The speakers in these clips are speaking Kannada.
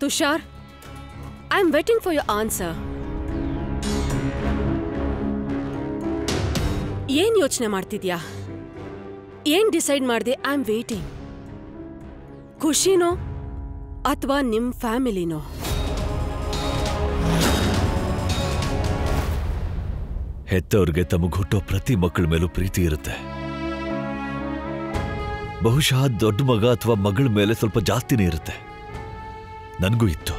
Tushar I waiting waiting for answer. ಏನ್ ಯೋಚನೆ ಮಾಡ್ತಿದ್ಯಾ? ಏನ್ ಡಿಸೈಡ್ ಮಾಡಿದೆ? ಐ ಆಮ್ ವೇಟಿಂಗ್ ಖುಷಿನೋ ಅಥವಾ ನಿಮ್ಮ ಫ್ಯಾಮಿಲಿನೋ? ಹೆತ್ತವ್ರಿಗೆ ತಮಗ್ ಹುಟ್ಟೋ ಪ್ರತಿ ಮಕ್ಕಳ ಮೇಲೂ ಪ್ರೀತಿ ಇರುತ್ತೆ. ಬಹುಶಃ ದೊಡ್ಡ ಮಗ ಅಥವಾ ಮಗಳ ಮೇಲೆ ಸ್ವಲ್ಪ ಜಾಸ್ತಿನೇ ಇರುತ್ತೆ. ನನಗೂ ಇತ್ತು.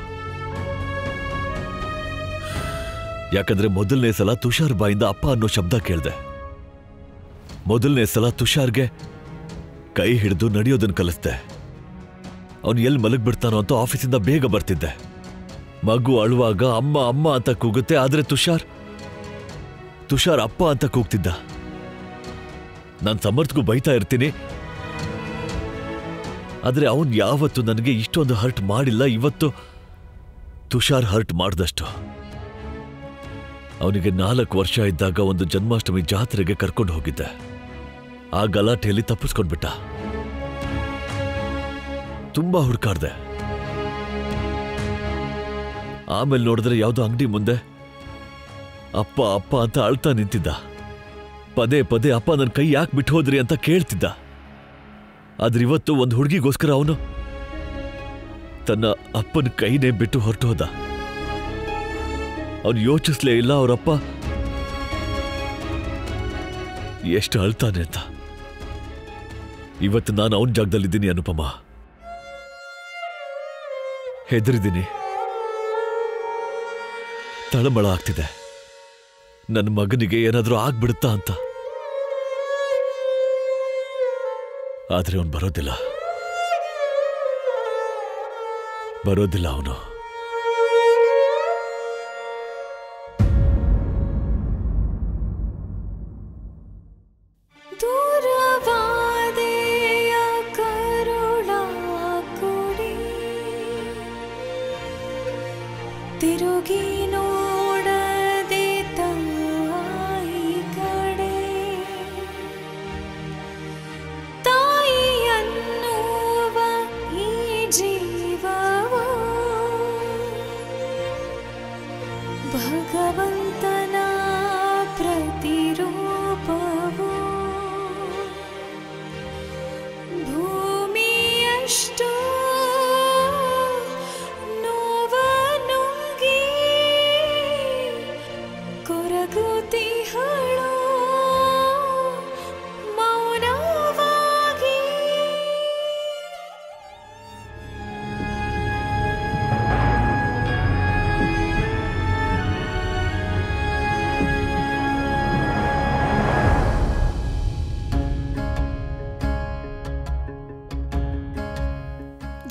ಯಾಕಂದ್ರೆ ಮೊದಲನೇ ಸಲ ತುಷಾರ್ ಬಾಯಿಂದ ಅಪ್ಪ ಅನ್ನೋ ಶಬ್ದ ಕೇಳ್ದೆ. ಮೊದಲನೇ ಸಲ ತುಷಾರ್ಗೆ ಕೈ ಹಿಡಿದು ನಡೆಯೋದನ್ನು ಕಲಿಸ್ದೆ. ಅವನು ಎಲ್ಲಿ ಮಲಗಿಬಿಡ್ತಾನೋ ಅಂತ ಆಫೀಸಿಂದ ಬೇಗ ಬರ್ತಿದ್ದೆ. ಮಗು ಅಳುವಾಗ ಅಮ್ಮ ಅಮ್ಮ ಅಂತ ಕೂಗುತ್ತೆ, ಆದ್ರೆ ತುಷಾರ್ ತುಷಾರ್ ಅಪ್ಪ ಅಂತ ಕೂಗ್ತಿದ್ದ. ನಾನು ಸಮರ್ಥ್ಗೂ ಬೈತಾ ಇರ್ತೀನಿ. ಆದ್ರೆ ಅವನು ಯಾವತ್ತು ನನಗೆ ಇಷ್ಟೊಂದು ಹರ್ಟ್ ಮಾಡಿಲ್ಲ. ಇವತ್ತು ತುಷಾರ್ ಹರ್ಟ್ ಮಾಡ್ದಷ್ಟು. ಅವನಿಗೆ ನಾಲ್ಕು ವರ್ಷ ಇದ್ದಾಗ ಒಂದು ಜನ್ಮಾಷ್ಟಮಿ ಜಾತ್ರೆಗೆ ಕರ್ಕೊಂಡು ಹೋಗಿದ್ದೆ. ಆ ಗಲಾಟೆಯಲ್ಲಿ ತಪ್ಪಿಸ್ಕೊಂಡ್ಬಿಟ್ಟ. ತುಂಬಾ ಹುಡ್ಕಾಡ್ದೆ. ಆಮೇಲೆ ನೋಡಿದ್ರೆ ಯಾವುದೋ ಅಂಗಡಿ ಮುಂದೆ ಅಪ್ಪ ಅಪ್ಪ ಅಂತ ಅಳ್ತಾ ನಿಂತಿದ್ದ. ಪದೇ ಪದೇ ಅಪ್ಪ ನನ್ನ ಕೈ ಯಾಕೆ ಬಿಟ್ಟು ಹೋದ್ರಿ ಅಂತ ಕೇಳ್ತಿದ್ದ. ಆದ್ರೆ ಇವತ್ತು ಒಂದು ಹುಡುಗಿಗೋಸ್ಕರ ಅವನು ತನ್ನ ಅಪ್ಪನ ಕೈನೇ ಬಿಟ್ಟು ಹೊರಟು ಹೋದ. ಅವನು ಯೋಚಿಸ್ಲೇ ಇಲ್ಲ, ಅವರಪ್ಪ ಎಷ್ಟು ಅಳ್ತಾನೆ ಅಂತ. ಇವತ್ತು ನಾನು ಅವನ ಜಾಗದಲ್ಲಿದ್ದೀನಿ ಅನುಪಮ. ಹೆದರಿದ್ದೀನಿ. ತಳಮಳ ಆಗ್ತಿದೆ. ನನ್ನ ಮಗನಿಗೆ ಏನಾದರೂ ಆಗ್ಬಿಡುತ್ತಾ ಅಂತ. ಆದ್ರೆ ಅವನು ಬರೋದಿಲ್ಲ. ಬರೋದಿಲ್ಲ ಅವನು.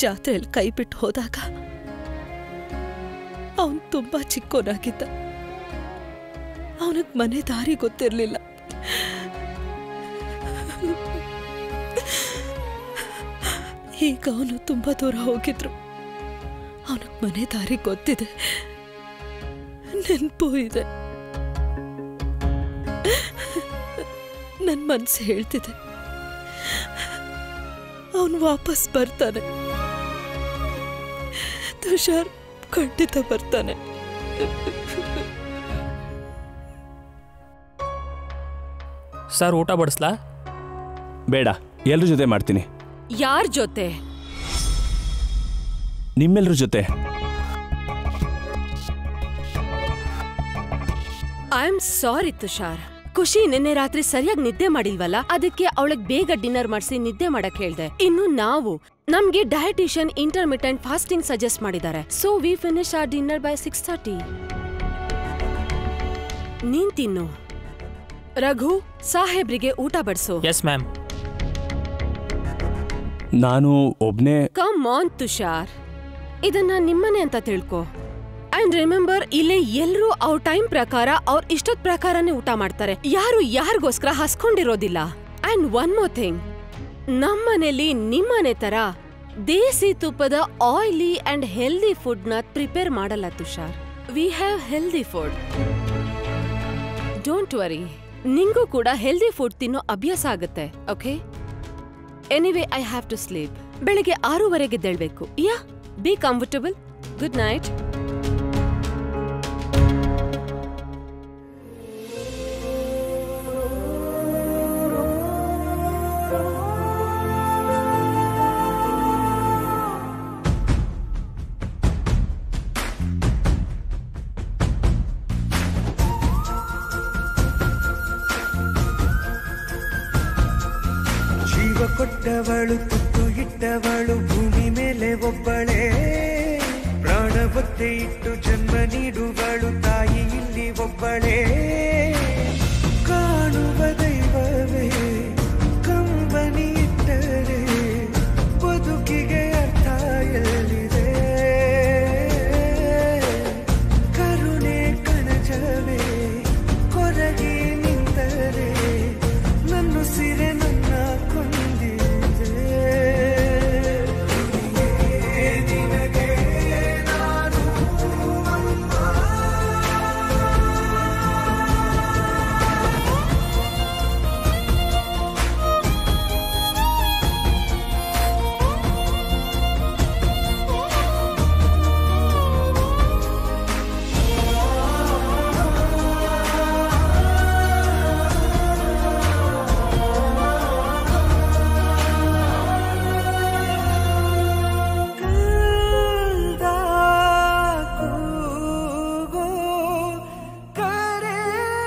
ಜಾತ್ರೆಯಲ್ಲಿ ಕೈ ಬಿಟ್ಟು ಹೋದಾಗ ಅವನು ತುಂಬಾ ಚಿಕ್ಕೋನಾಗಿದ್ದ. ಅವನಿಗೆ ಮನೆ ದಾರಿ ಗೊತ್ತಿರಲಿಲ್ಲ. ಈಗ ಅವನು ತುಂಬ ದೂರ ಹೋಗಿದ್ರು. ಅವನಿಗೆ ಮನೆ ದಾರಿ ಗೊತ್ತಿದೆ. ನೆನಪು ಇದೆ. ನನ್ನ ಮನಸ್ಸು ಹೇಳ್ತಿದೆ. ಅವನು ವಾಪಸ್ ಬರ್ತಾನೆ. ತುಷಾರ್ ಖಂಡಿತ ಬರ್ತಾನೆ. ಸರ್ ಊಟ ಬಡಿಸ್ಲಾ? ಬೇಡ ಎಲ್ರ ಜೊತೆ ಮಾಡ್ತೀನಿ. ಯಾರ್ ಜೊತೆ? ನಿಮ್ಮೆಲ್ಲರ ಜೊತೆ. I am sorry Tushar. ಖುಷಿ ನಿನ್ನೆ ರಾತ್ರಿ ಸರಿಯಾಗಿ ನಿದ್ದೆ ಮಾಡಿಲ್ವಲ್ಲ? ಅದಕ್ಕೆ ಅವಳಿಗೆ ಬೇಗ ಡಿನ್ನರ್ ಮಾಡಿಸಿ ನಿದ್ದೆ ಮಾಡಕ್ ಹೇಳ್ದೆ. ಇನ್ನು ನಾವು ನಮ್ಗೆ ಡಯಟಿಷಿಯನ್ ಇಂಟರ್ಮಿಟೆಂಟ್ ಫಾಸ್ಟಿಂಗ್ ಸಜೆಸ್ಟ್ ಮಾಡಿದ್ದಾರೆ. So we finish our dinner by six thirty ನೀನ್ ತಿನ್ನು. ರಘು ಸಾಹೇಬ್ರಿಗೆ ಊಟ ಬಡಿಸು. ಎಸ್ ಮ್ಯಾಮ್ ನಾನು ಒಬ್ನೇ ಕಮ್ ಆನ್ ತುಷಾರ್. ಇದನ್ನ ನಿಮ್ಮನೆ ಅಂತ ತಿಳ್ಕೊ. ಅಂಡ್ ರಿಮೆಂಬರ್ ಇಲ್ಲೇ ಎಲ್ಲರೂ ಅವ್ರ ಟೈಮ್ ಪ್ರಕಾರ ಅವ್ರ ಇಷ್ಟದ ಪ್ರಕಾರನೇ ಊಟ ಮಾಡ್ತಾರೆ. ಯಾರು ಯಾರಿಗೋಸ್ಕರ ಹಸ್ಕೊಂಡಿರೋದಿಲ್ಲ. ಅಂಡ್ ಒನ್ ಮೋರ್ ಥಿಂಗ್ ನಮ್ಮನೇಲಿ ನಿಮ್ಮನೆ ತರ ದೇಸಿ ತುಪ್ಪದ ಆಯ್ಲಿ ಅಂಡ್ ಹೆಲ್ದಿ ಫುಡ್ನ ಪ್ರಿಪೇರ್ ಮಾಡಲ್ಲ Tushar. We have healthy food don't worry ನಿಂಗೂ ಕೂಡ ಹೆಲ್ದಿ ಫುಡ್ ತಿನ್ನೋ ಅಭ್ಯಾಸ ಆಗುತ್ತೆ okay anyway I have to sleep ಬೆಳಿಗ್ಗೆ ಆರೂವರೆಗೆ ದೇಳ್ಬೇಕು ಯಾ? ಬಿ ಕಂಫರ್ಟಬಲ್ ಗುಡ್ ನೈಟ್ ಕೊಟ್ಟವಳು ತುತ್ತು ಇಟ್ಟವಳು ಭೂಮಿ ಮೇಲೆ ಒಬ್ಬಳೇ. ಪ್ರಾಣ ಒತ್ತೆ ಇಟ್ಟು ಜನ್ಮ ನೀಡುವಳು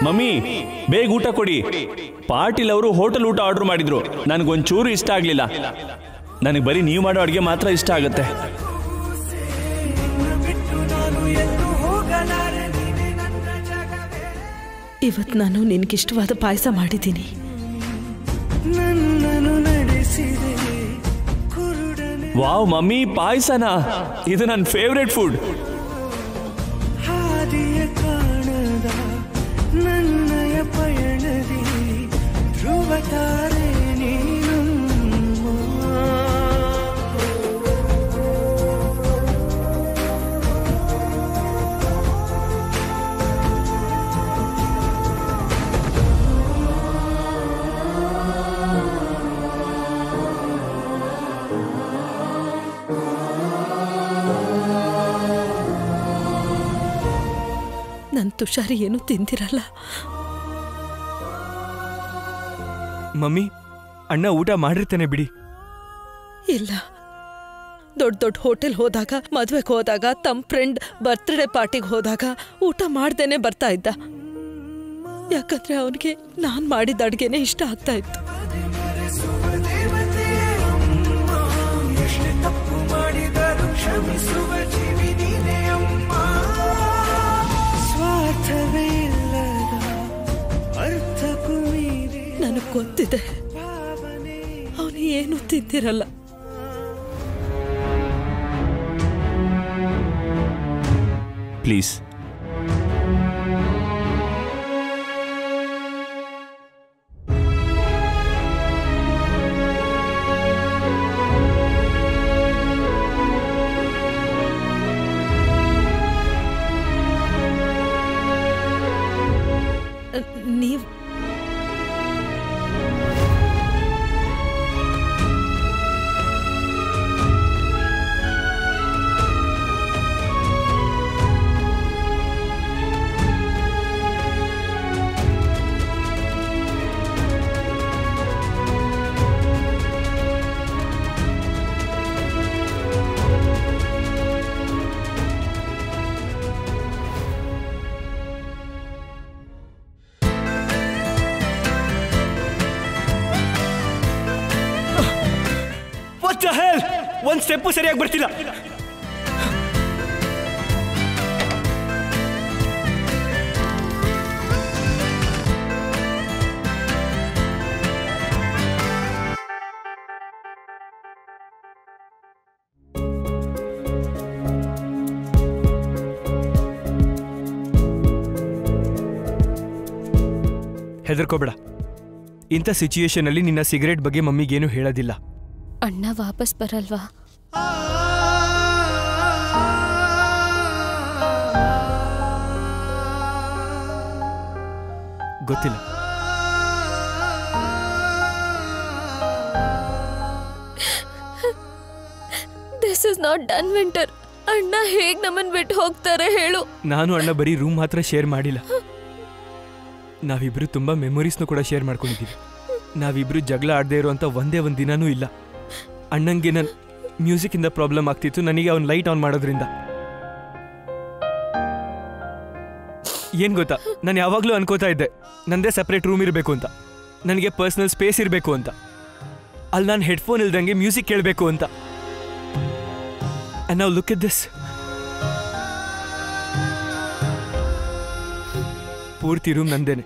ಮಮ್ಮಿ ಬೇಗ ಊಟ ಕೊಡಿ. ಪಾಟೀಲ್ ಅವರು ಹೋಟೆಲ್ ಊಟ ಆರ್ಡರ್ ಮಾಡಿದ್ರು. ನನಗೊಂಚೂರು ಇಷ್ಟ ಆಗಲಿಲ್ಲ. ನನಗೆ ಬರೀ ನೀವು ಮಾಡೋ ಅಡುಗೆ ಮಾತ್ರ ಇಷ್ಟ ಆಗುತ್ತೆ. ಇವತ್ ನಾನು ನಿನಗೆ ಇಷ್ಟವಾದ ನೀನೆ ನನ್ನ ಜಗವೇ ಇವತ್ತು ನಾನು ನಿನಗಿಷ್ಟವಾದ ಪಾಯಸ ಮಾಡಿದ್ದೀನಿ ವಾವ್ ಮಮ್ಮಿ ಪಾಯಸನಾ? ಇದು ನನ್ನ ಫೇವ್ರೆಟ್ ಫುಡ್ ನನ್ನ ತುಷಾರಿ ಏನೂ ತಿಂದಿರಲ್ಲ. ಮಮ್ಮಿ, ಅಣ್ಣ ಊಟ ಮಾಡಿರ್ತಾನೆ ಬಿಡಿ. ಇಲ್ಲ. ದೊಡ್ಡ ದೊಡ್ಡ ಹೋಟೆಲ್ ಹೋದಾಗ, ಮದ್ವೆಗೆ ಹೋದಾಗ ತಮ್ಮ ಫ್ರೆಂಡ್ ಬರ್ತ್ಡೇ ಪಾರ್ಟಿಗೆ ಹೋದಾಗ ಊಟ ಮಾಡ್ದೇನೆ ಬರ್ತಾ ಇದ್ದ. ಯಾಕಂದ್ರೆ ಅವನಿಗೆ ನಾನು ಮಾಡಿದ ಅಡುಗೆನೇ ಇಷ್ಟ ಆಗ್ತಾ ಇತ್ತು. ಗೊತ್ತಿದೆ. ಅವನು ಏನು ತಿಂತಿರಲ್ಲ ಪ್ಲೀಸ್ ವಾಟ್ ಹೆಲ್ ಒಂದ್ ಸ್ಟೆಪ್ಪು ಸರಿಯಾಗಿ ಬರ್ತಿಲ್ಲ. ಹೆದರ್ಕೋಬೇಡ. ಇಂಥ ಸಿಚುಯೇಷನ್ ಅಲ್ಲಿ ನಿನ್ನ ಸಿಗರೇಟ್ ಬಗ್ಗೆ ಮಮ್ಮಿಗೇನು ಹೇಳೋದಿಲ್ಲ. ಅಣ್ಣ ವಾಪಸ್ ಬರಲ್ವಾ? ಗೊತ್ತಿಲ್ಲ. This is not done winter ಅಣ್ಣ ಹೇಗ್ ನಮ್ಮನ್ ಬಿಟ್ಟು ಹೋಗ್ತಾರೆ ಹೇಳು. ನಾನು ಅಣ್ಣ ಬರೀ ರೂಮ್ ಮಾತ್ರ ಶೇರ್ ಮಾಡಿಲ್ಲ. ನಾವಿಬ್ರು ತುಂಬಾ ಮೆಮೊರೀಸ್ನು ಕೂಡ ಶೇರ್ ಮಾಡ್ಕೊಂಡಿದ್ದೀವಿ ನಾವಿಬ್ರು ಜಗಳ ಆಡದೆ ಇರುವಂತ ಒಂದೇ ಒಂದು ದಿನಾನೂ ಇಲ್ಲ. ಅಣ್ಣಂಗೆ ನನ್ನ ಮ್ಯೂಸಿಕ್ ಇಂದ ಪ್ರಾಬ್ಲಮ್ ಆಗ್ತಿತ್ತು. ನನಗೆ ಅವ್ನು ಲೈಟ್ ಆನ್ ಮಾಡೋದ್ರಿಂದ. ಏನು ಗೊತ್ತಾ? ನಾನು ಯಾವಾಗಲೂ ಅನ್ಕೋತಾ ಇದ್ದೆ. ನಂದೇ ಸಪ್ರೇಟ್ ರೂಮ್ ಇರಬೇಕು ಅಂತ. ನನಗೆ ಪರ್ಸನಲ್ ಸ್ಪೇಸ್ ಇರಬೇಕು ಅಂತ. ಅಲ್ಲಿ ನಾನು ಹೆಡ್ಫೋನ್ ಇಲ್ದಂಗೆ ಮ್ಯೂಸಿಕ್ ಕೇಳಬೇಕು ಅಂತ. ಆ್ಯಂಡ್ ನಾವು ಲುಕ್ ಇಟ್ ದಿಸ್ ಪೂರ್ತಿ ರೂಮ್ ನಂದೇನೆ.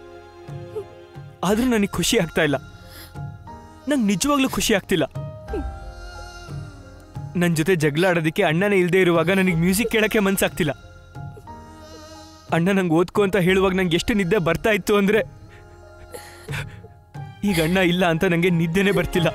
ಆದ್ರೂ ನನಗೆ ಖುಷಿ ಆಗ್ತಾ ಇಲ್ಲ. ನಂಗೆ ನಿಜವಾಗ್ಲೂ ಖುಷಿ ಆಗ್ತಿಲ್ಲ. ನನ್ನ ಜೊತೆ ಜಗಳ ಆಡೋದಕ್ಕೆ ಅಣ್ಣನೇ ಇಲ್ಲದೆ ಇರುವಾಗ ನನಗೆ ಮ್ಯೂಸಿಕ್ ಕೇಳಕ್ಕೆ ಮನ್ಸಾಗ್ತಿಲ್ಲ. ಅಣ್ಣ ನಂಗೆ ಓದ್ಕೊ ಅಂತ ಹೇಳುವಾಗ ನಂಗೆ ಎಷ್ಟು ನಿದ್ದೆ ಬರ್ತಾ ಇತ್ತು ಅಂದ್ರೆ ಈಗ ಅಣ್ಣ ಇಲ್ಲ ಅಂತ ನನಗೆ ನಿದ್ದೆನೇ ಬರ್ತಿಲ್ಲ.